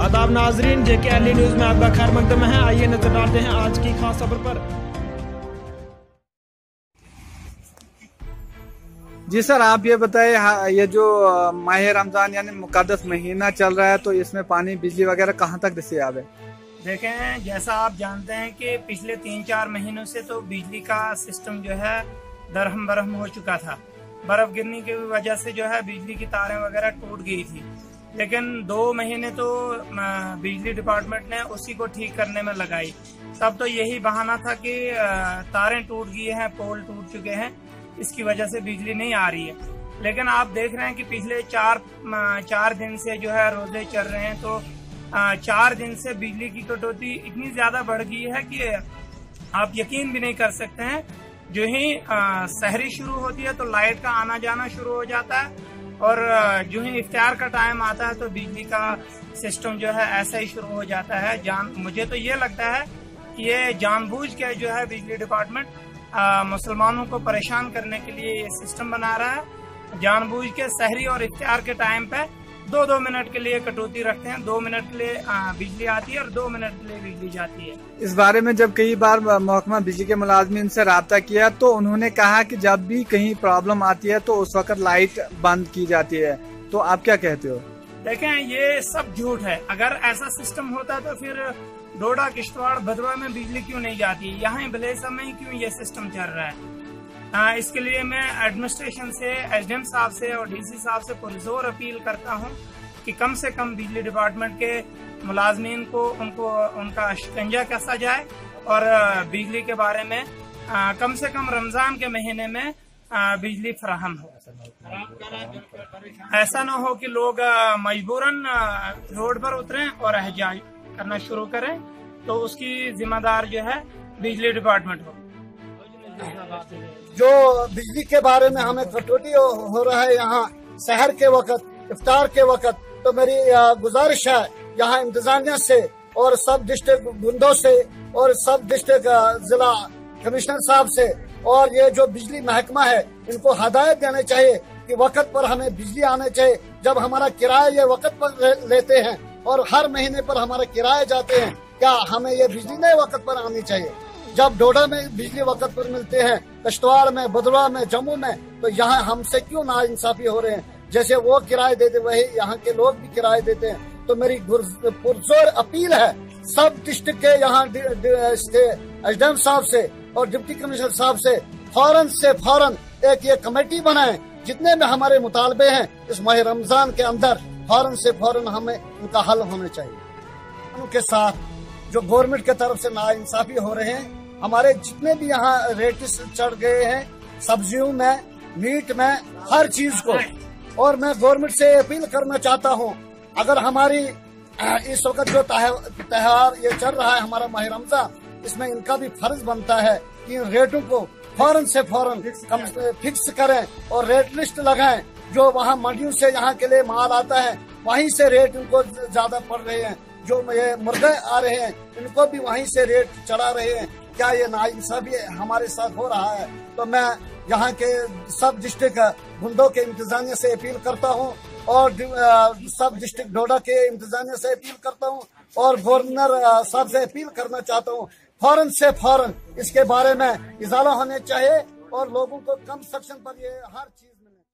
आदाब नाजरीन जेके L news में आपका खैर मकदम है। आइए नज़र डालते हैं आज की खास खबर पर। जी सर आप ये बताए ये जो माह रमज़ान यानी मुकदस महीना चल रहा है तो इसमें पानी बिजली वगैरह कहाँ तक दस्तियाब है देखें जैसा आप जानते हैं कि पिछले तीन चार महीनों से तो बिजली का सिस्टम जो है दरहम बरहम हो चुका था। बर्फ़ गिरने की वजह से जो है बिजली की तारें वगैरह टूट गई थी। लेकिन दो महीने तो बिजली डिपार्टमेंट ने उसी को ठीक करने में लगाई। तब तो यही बहाना था कि तारें टूट गई हैं, पोल टूट चुके हैं, इसकी वजह से बिजली नहीं आ रही है। लेकिन आप देख रहे हैं कि पिछले चार चार दिन से जो है रोज़े चल रहे हैं तो चार दिन से बिजली की कटौती इतनी ज़्यादा बढ़ गई है कि आप यकीन भी नहीं कर सकते हैं। जो ही शहरी शुरू होती है तो लाइट का आना जाना शुरू हो जाता है। और जो ही इफ्तार का टाइम आता है तो बिजली का सिस्टम जो है ऐसा ही शुरू हो जाता है। जान, मुझे तो ये लगता है कि ये जानबूझ के जो है बिजली डिपार्टमेंट मुसलमानों को परेशान करने के लिए ये सिस्टम बना रहा है। जानबूझ के शहरी और इफ्तार के टाइम पे दो दो मिनट के लिए कटौती रखते हैं। दो मिनट के लिए बिजली आती है और दो मिनट के लिए बिजली जाती है। इस बारे में जब कई बार महकमा बिजली के मुलाजमीन से रबता किया तो उन्होंने कहा कि जब भी कहीं प्रॉब्लम आती है तो उस वक्त लाइट बंद की जाती है। तो आप क्या कहते हो? देखें ये सब झूठ है। अगर ऐसा सिस्टम होता तो फिर डोडा किश्तवाड़ भदवा में बिजली क्यों नहीं जाती? यहाँ बलेसा में क्यों ये सिस्टम चल रहा है? आ, इसके लिए मैं एडमिनिस्ट्रेशन से एसडीएम साहब से और डीसी साहब से पुरजोर अपील करता हूँ कि कम से कम बिजली डिपार्टमेंट के मुलाजमीन को उनको उनका शिकंजा कसा जाए और बिजली के बारे में आ, कम से कम रमज़ान के महीने में बिजली फराहम हो। ऐसा ना हो कि लोग मजबूरन रोड पर उतरें और एहजाज करना शुरू करें तो उसकी जिम्मेदार जो है बिजली डिपार्टमेंट हो। जो बिजली के बारे में हमें कटौती हो, हो रहा है यहाँ शहर के वक्त इफ्तार के वक्त तो मेरी गुजारिश है यहाँ इंतजामिया से और सब डिस्ट्रिक्ट बुंदों से और सब डिस्ट्रिक्ट जिला कमिश्नर साहब से और ये जो बिजली महकमा है इनको हदायत देने चाहिए कि वक्त पर हमें बिजली आने चाहिए। जब हमारा किराया ये वक्त पर लेते हैं और हर महीने पर हमारे किराए जाते हैं क्या हमें ये बिजली नहीं वक्त पर आनी चाहिए? जब डोडा में बिजली वक्त पर मिलते हैं, कश्तवाड़ में बदवा में, जम्मू में तो यहाँ हमसे क्यों ना इंसाफी हो रहे हैं? जैसे वो किराए देते, वही यहाँ के लोग भी किराए देते हैं। तो मेरी पुरजोर अपील है, सब डिस्ट्रिक्ट के यहाँ एसडीएम साहब से और डिप्टी कमिश्नर साहब से फ़ौरन से फ़ौरन एक ये कमेटी बनाए, जितने में हमारे मुतालबे हैं, इस माह रमज़ान के अंदर फ़ौरन से फ़ौरन हमें उनका हल होना चाहिए। उनके साथ जो गवर्नमेंट के तरफ़ से ना इंसाफी हो रहे हैं हमारे जितने भी यहाँ रेट चढ़ गए हैं सब्जियों में मीट में हर चीज़ को। और मैं गवर्नमेंट से अपील करना चाहता हूँ अगर हमारी इस वक्त जो त्योहार ये चल रहा है हमारा माह रमज़ान इसमें इनका भी फ़र्ज़ बनता है कि इन रेटों को फ़ौरन से फ़ौरन फिक्स करें। और रेट लिस्ट लगाएँ जो वहाँ मंडियों से यहाँ के लिए माल आता है वहीं से रेट उनको ज़्यादा पड़ रहे हैं। जो मुर्गे आ रहे हैं, इनको भी वहीं से रेट चढ़ा रहे हैं। क्या ये नाइंसाफी हमारे साथ हो रहा है? तो मैं यहाँ के सब डिस्ट्रिक्ट बुंदो के इंतजामिया से अपील करता हूँ और सब डिस्ट्रिक्ट डोडा के इंतजामिया से अपील करता हूँ और गवर्नर साहब से अपील करना चाहता हूँ। फ़ौरन से फ़ौरन इसके बारे में इजाला होने चाहिए और लोगों को कम सेक्शन पर ये हर चीज़